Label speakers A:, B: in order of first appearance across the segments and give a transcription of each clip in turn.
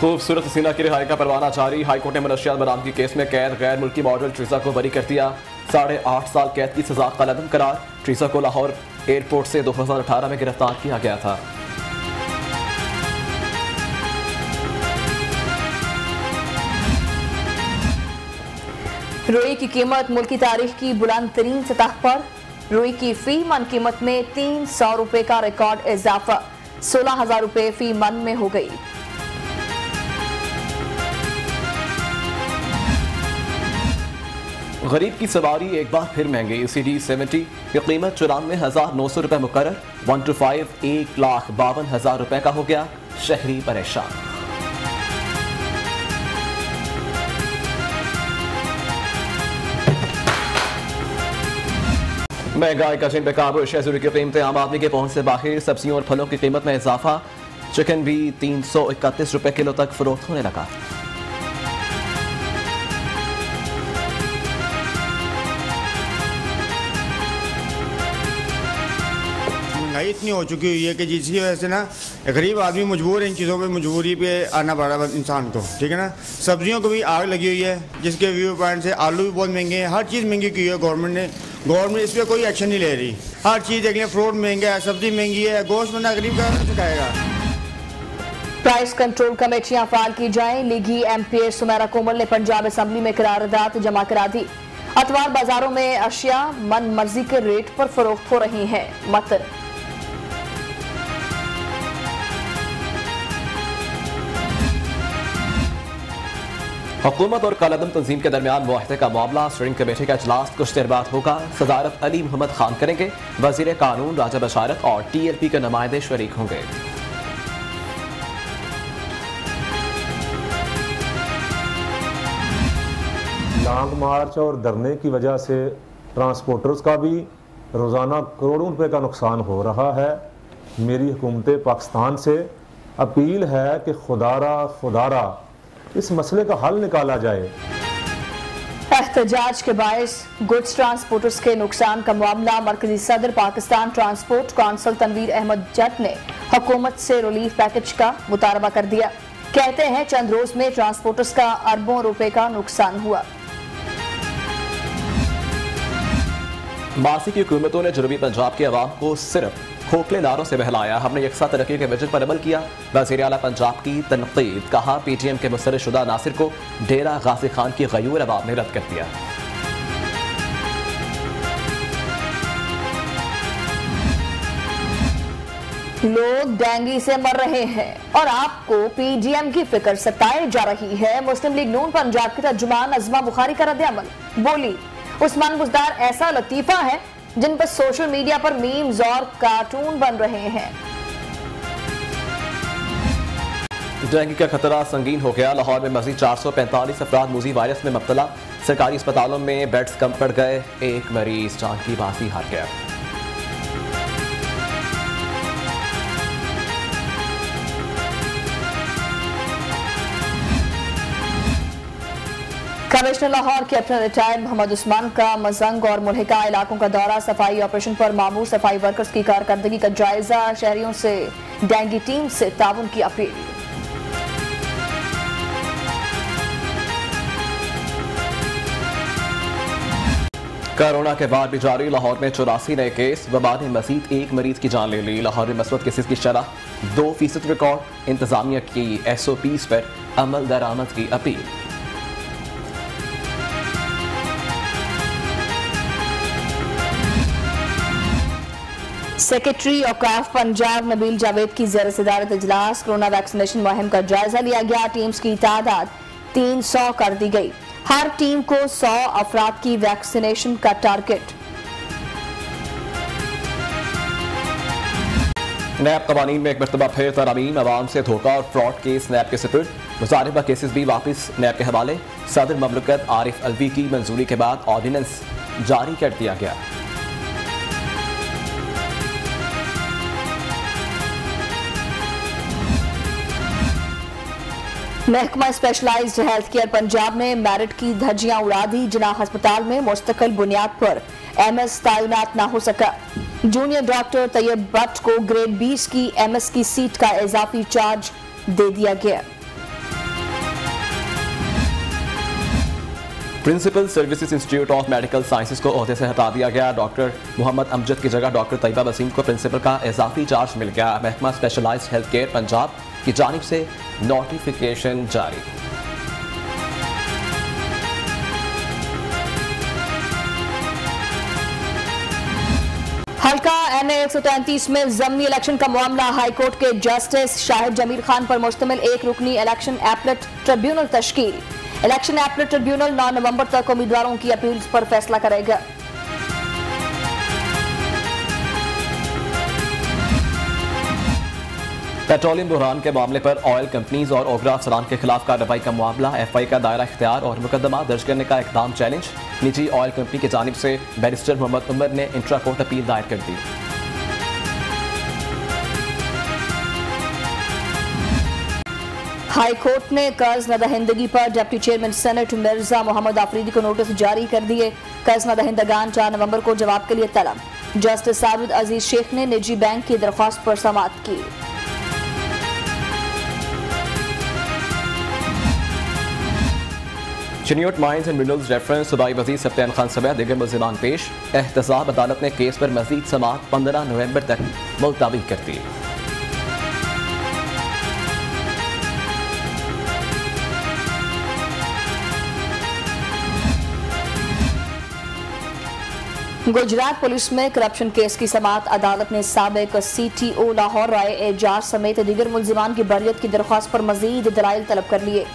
A: खूबसूरत हसीना की रिहाई का परवाना जारी। हाईकोर्ट ने मनशियात बरामदगी केस में कैद, गैर मुल्की मॉडल ट्रीजा को बरी कर दिया। साढ़े आठ साल कैद की सजा कलदम करार। ट्रीजा को लाहौर एयरपोर्ट से 2018 में गिरफ़्तार किया गया था।
B: रुई की कीमत मुल्की तारीख की बुलंद तरीन सतह पर। रुई की फ़ी मन कीमत में तीन सौ रुपए का रिकॉर्ड इजाफा। सोलह हज़ार रुपए फ़ी मन में हो गई।
A: गरीब की सवारी एक बार फिर महँगी। सी डी सेवेंटी की कीमत चौरानवे हज़ार नौ सौ रुपए मुकर वन टू फाइव एक लाख बावन हज़ार रुपए का हो गया। शहरी परेशान। महँगाई का चिन बेकाबू शेजूरी की कीमतें आम आदमी के पहुँच से बाहर सब्जियों और फलों की कीमत में इजाफा। चिकन भी तीन सौ इकतीस रुपए किलो तक फरोख्त होने लगा।
C: महँगाई इतनी हो चुकी हुई है कि जिसकी वजह से ना, गरीब आदमी मजबूर है इन चीज़ों पे, मजबूरी पे आना पड़ रहा है इंसान को, ठीक है ना? सब्जियों को भी आग लगी हुई है, जिसके व्यू पॉइंट से आलू भी बहुत महँगे हैं, हर चीज़ महँगी की है। गवर्नमेंट ने गवर्नमेंट इस पर कोई एक्शन नहीं ले रही। हर चीज़ देख लें फ्रूट महँगा है, सब्ज़ी महँगी है गोश्त बंदा गरीब का चुकाएगा।
B: प्राइस कंट्रोल कमेटियाँ फाल की जाएँ, लीगी एमपीए सुमेरा कोमल ने पंजाब असम्बली में करारदात जमा करा दी। अतवार बाजारों में अशिया मन मर्ज़ी के रेट पर फरोख्त हो रही है मतन
A: हुकूमत और कलदम तंजीम के दरमियान मुआहदे का मामला, स्ट्रिंग कमेटी का अजलास कुछ देर बाद होगा। सदारत अली मोहम्मद खान करेंगे। वज़ीर कानून, राजा बशारत और टी एल पी के नुमाइंदे शरीक होंगे।
D: लॉन्ग मार्च और धरने की वजह से ट्रांसपोर्टर्स का भी रोज़ाना करोड़ों रुपए का नुकसान हो रहा है। मेरी हुकूमत पाकिस्तान से अपील है कि खुदारा खुदारा इस मसले का हल निकाला जाए।
B: एहतजाज के बायस गुड्स ट्रांसपोर्टर्स के नुकसान का मामला मरकजी सदर पाकिस्तान ट्रांसपोर्ट कौंसल तनवीर अहमद जट ने हुकूमत से रिलीफ पैकेज का मुतालबा कर दिया। कहते हैं चंद रोज में ट्रांसपोर्टर्स का अरबों रुपए का नुकसान हुआ।
A: मासी की हुकूमतों ने जनूबी पंजाब के आवाम को सिर्फ़ खोखले नारों से बहलाया। हमने यकसा तरक्की के विजन पर अमल किया। वज़ीर अला पंजाब की तनकीद, कहा पी टी एम के मुसर शुदा नासिर को डेरा गाजी खान की गयूर अवाम ने रद्द कर दिया।
B: लोग डेंगू से मर रहे हैं और आपको पीजीएम की फ़िक्र सताई जा रही है। मुस्लिम लीग नून पंजाब की तर्जुमान अजमा बुखारी का रद्द अमल। बोली, उस्मान बुजदार, ऐसा लतीफा है जिन पर सोशल मीडिया पर मीम्स और कार्टून बन रहे हैं।
A: डेंगू का खतरा संगीन हो गया। लाहौर में मजीद चार सौ पैंतालीस अफराद मूजी वायरस में मुबतला। सरकारी अस्पतालों में बेड्स कम पड़ गए। एक मरीज़ जान की बासी हार गया।
B: Commissioner Lahore captain retired Mohammad Usman का मजंग और मुलहिका इलाकों का दौरा, सफ़ाई ऑपरेशन पर मामूर सफ़ाई वर्कर्स की कारकर्दगी का जायजा, शहरियों से डेंगी टीम से ताउन की अपील।
A: कोरोना के बाद भी जारी लाहौर में चौरासी नए केस वबा ने मजीद एक मरीज़ की जान ले ली। लाहौर में मसबत केसेस की शरह, दो फ़ीसद रिकॉर्ड, इंतजामिया की एस ओ पीज पर अमल दरामद की अपील।
B: सेक्रेटरी औकाफ पंजाब नबील जावेद की जेर सदारत इजलास, कोरोना वैक्सीनेशन मुहिम का जायजा लिया गया। टीम्स की तादाद तीन सौ कर दी गई। हर टीम को सौ अफराद की वैक्सीनेशन का टारगेट।
A: नैब कवानीन में एक मरतबा फिर तरमीम आवाम से धोखा और फ्रॉड केस नैब के सपुर्द। मुजारबा केसेस भी वापस नैब के हवाले। सदर ममलकत आरिफ अलवी की मंजूरी के बाद ऑर्डिनेंस जारी कर दिया गया।
B: महकमा स्पेशलाइज्ड हेल्थ केयर पंजाब ने मेरिट की धज्जियाँ उड़ा दी जिना अस्पताल में मुस्तकिल बुनियाद पर। एम एस तैनात न हो सका। जूनियर डॉक्टर तैयब भट्ट को ग्रेड 20 की एमएस की सीट का इजाफी चार्ज दे दिया गया।
A: Principal services institute of medical sciences को अहदे से हटा दिया गया। डॉक्टर मोहम्मद अमजद की जगह डॉक्टर तैयबा वसीम को प्रिंसिपल का इजाफी चार्ज मिल गया। महकमा स्पेशलाइज्ड हेल्थ केयर पंजाब की जानब से नोटिफिकेशन जारी।
B: हल्का एन ए एक सौ तैंतीस में जमनी इलेक्शन का मामला, हाईकोर्ट के जस्टिस शाहिद जमीर खान पर मुश्तमिल, एक रुकनी इलेक्शन एपलेट ट्रिब्यूनल तश्कील। इलेक्शन एपलेट ट्रिब्यूनल 9 नवंबर तक उम्मीदवारों की अपील पर फैसला करेगा।
A: पेट्रोलियम बुहरान के मामले पर ऑयल कंपनीज़ और ओगरा अफसरान के खिलाफ कार्रवाई का मामला एफ़ आई का दायरा इख्तियार और मुकदमा दर्ज करने का इकदाम चैलेंज निजी ऑयल कंपनी की जानब से बैरिस्टर मोहम्मद उमर ने इंट्रा कोर्ट अपील दायर कर दी।
B: हाई कोर्ट ने कर्ज नदहिंदगी पर deputy chairman senate Mirza Mohammad Afridi को नोटिस जारी कर दिए। कर्ज नदहिंदगान चार नवंबर को जवाब के लिए तलब। जस्टिस साबिद अज़ीज़ शेख ने निजी बैंक की दरख्वास्त पर समाप्त की।
A: Chiniot mines and minerals reference सुबाई वज़ीर सप्तान खान समेत दिगर मुलजमान पेश। एहतसाब अदालत ने केस पर मजीद समात पंद्रह नवंबर तक मुलतवी कर दी।
B: गुजरात पुलिस में करप्शन केस की समात अदालत ने सबक C T O Lahore Rai Ejaz समेत दीगर मुलजमान की बरियत की दरख्वास्त पर मजीद दलाइल तलब कर लिए।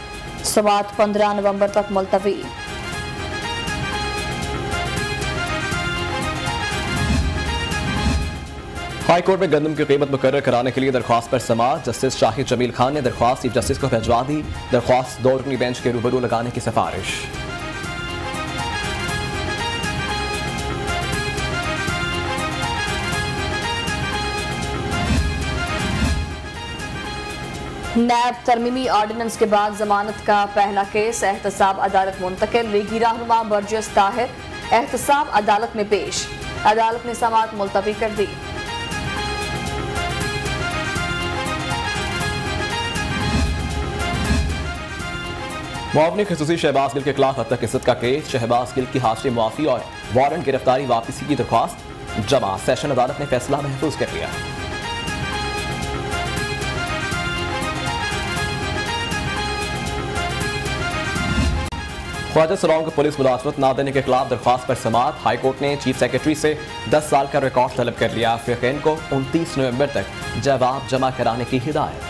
B: समात पंद्रह नवंबर तक मुलतवी।
A: हाई कोर्ट में गंदम की कीमत मुकर कराने के लिए दरख्वास्त पर समाज। जस्टिस शाहिद जमील खान ने दरख्वास्त चीफ जस्टिस को भिजवा दी। दरख्वास्त दो रुकनी बेंच के रूबरू लगाने की सिफारिश।
B: नैब तरमीमी ऑर्डिनेंस के बाद जमानत का पहला केस, एहतसाब अदालत मुंतकिल, लीगी रहनुमा बर्जस ताहिर, एहतसाब अदालत में पेश। अदालत ने समात मुलतवी कर दी।
A: मुआवनी खसूसी शहबाज गिल के खिलाफ तक इज़्ज़त का केस, शहबाज गिल की हाजिरी मुआफी और वारंट गिरफ्तारी वापसी की दरख्वास्त। जमा सेशन अदालत ने फैसला महफूज कर लिया। ख्वाजा सराउं को पुलिस मुलाजमत ना देने के खिलाफ दरख्वास्त पर समात। हाई कोर्ट ने चीफ सेक्रेटरी से 10 साल का रिकॉर्ड तलब कर लिया। फिकैन को 29 नवंबर तक जवाब जमा कराने की हिदायत।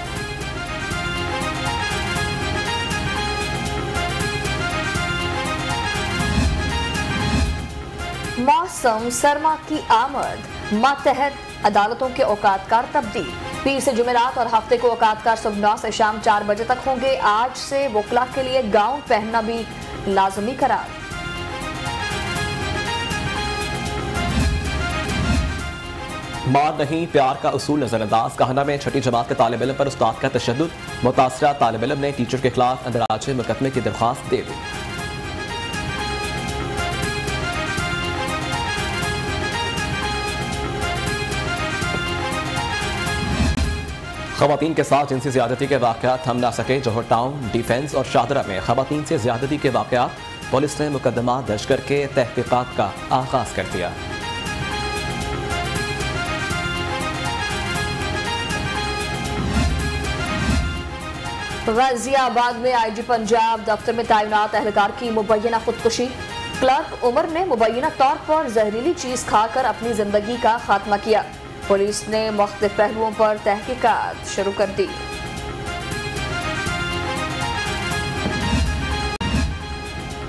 B: मौसम, सरमा की आमद मातहत अदालतों के औकातकार तब्दील। पीर से जुमेरात और हफ़्ते को औकातकार सुबह नौ से शाम चार बजे तक होंगे। आज से वकला के लिए गाउन पहनना भी लाजमी करार।
A: मार नहीं, प्यार का असूल नजरअंदाज। कहना में छठी जमात के तालब इलम पर उस्ताद का तशद मुतासरा तालब इलम ने टीचर के खिलाफ अंदराज मुकदमे की दरख्वास्त दे दी। खवतिन के साथ जिनसी ज्यादती के वाकत थम ना सके, जोहर टाउन, डिफेंस और शाहदरा में खवतिन से ज्यादती के वाकत पुलिस ने मुकदमा दर्ज करके तहकीकत का आगाज़ कर दिया।
B: गाजियाबाद में आईजी पंजाब दफ्तर में तैनात एहलकार की मुबैना खुदकुशी। क्लर्क उमर ने मुबैना तौर पर जहरीली चीज़ खाकर अपनी ज़िंदगी का खात्मा किया। पुलिस ने मुख्त पहलुओं पर तहकीकात शुरू कर दी।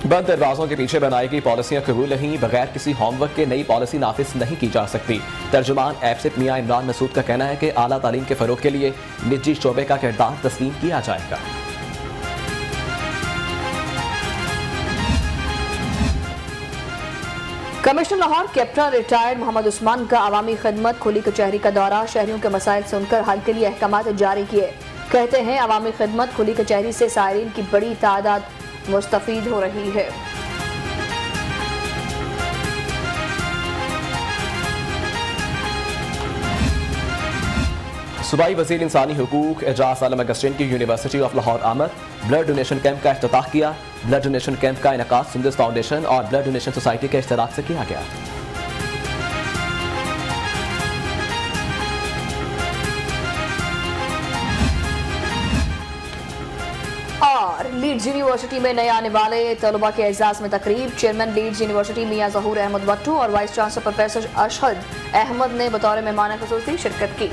A: बंद दरवाजों के पीछे बनाई गई पॉलिसियाँ कबूल नहीं बगैर किसी होमवर्क के नई पॉलिसी नाफिज नहीं की जा सकती। तर्जुमान एफसिप मियाँ इमरान मसूद का कहना है कि आला तालीम के फरोग के लिए निजी शोबे का किरदार तस्लीम किया जाएगा।
B: Commissioner Lahore, captain retired Mohammad Usman का अवामी खदमत, खुली कचहरी का दौरा, शहरियों के मसाइल सुनकर हल के लिए अहकाम जारी किए। कहते हैं, अवामी खदमत खुली कचहरी से सायरीन की बड़ी तादाद मुस्तफ़ हो रही है।
A: सूबाई वज़ीर इंसानी हकूक एजाज आलम अगस्टिन की यूनिवर्सिटी ऑफ़ लाहौर आमद ब्लड डोनेशन कैंप का अफ्ताह किया। ब्लड डोनेशन कैंप का इनका सुंदस फाउंडेशन और ब्लड डोनेशन सोसाइटी के इश्तराक से किया गया।
B: और लीड्स यूनिवर्सिटी में नए आने वाले तलबा के एजाज में तकरीब। चेयरमैन लीड्स यूनिवर्सिटी मियाँ जहूर अहमद भट्टू और vice chancellor professor Ashhad Ahmed ने बतौर मेहमान खसूसी शिरकत की।